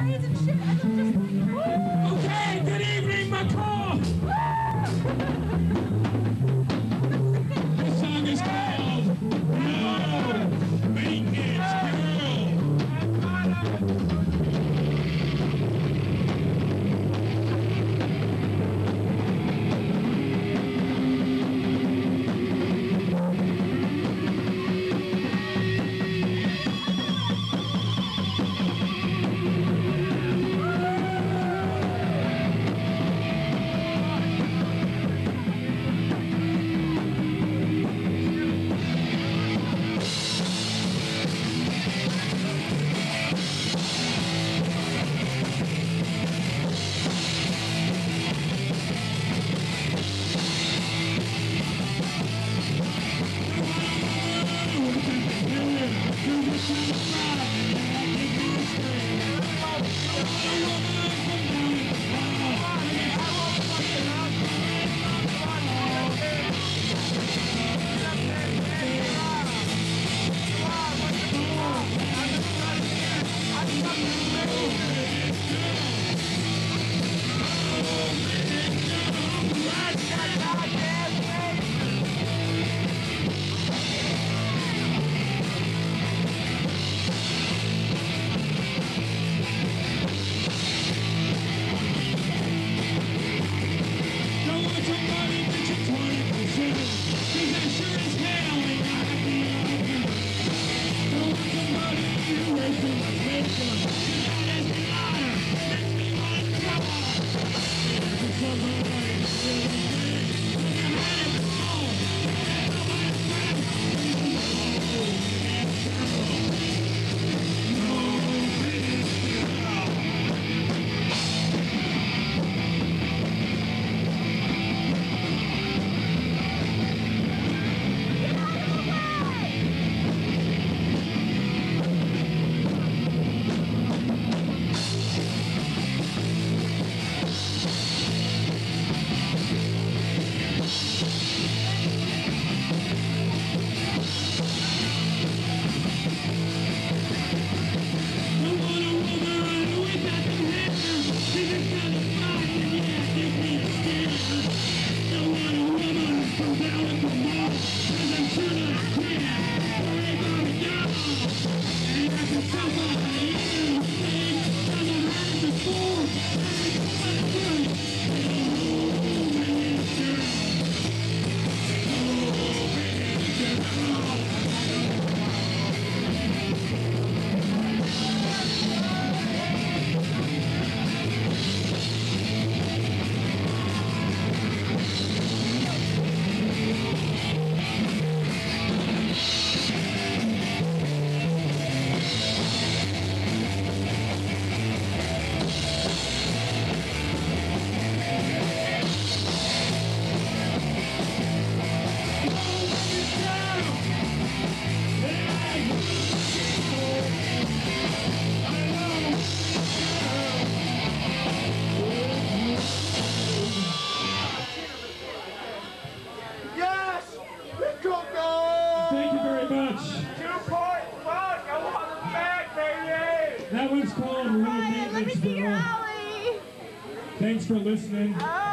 eyes and shit. much. That one's called Ryan, Let me. Thanks for listening. Oh.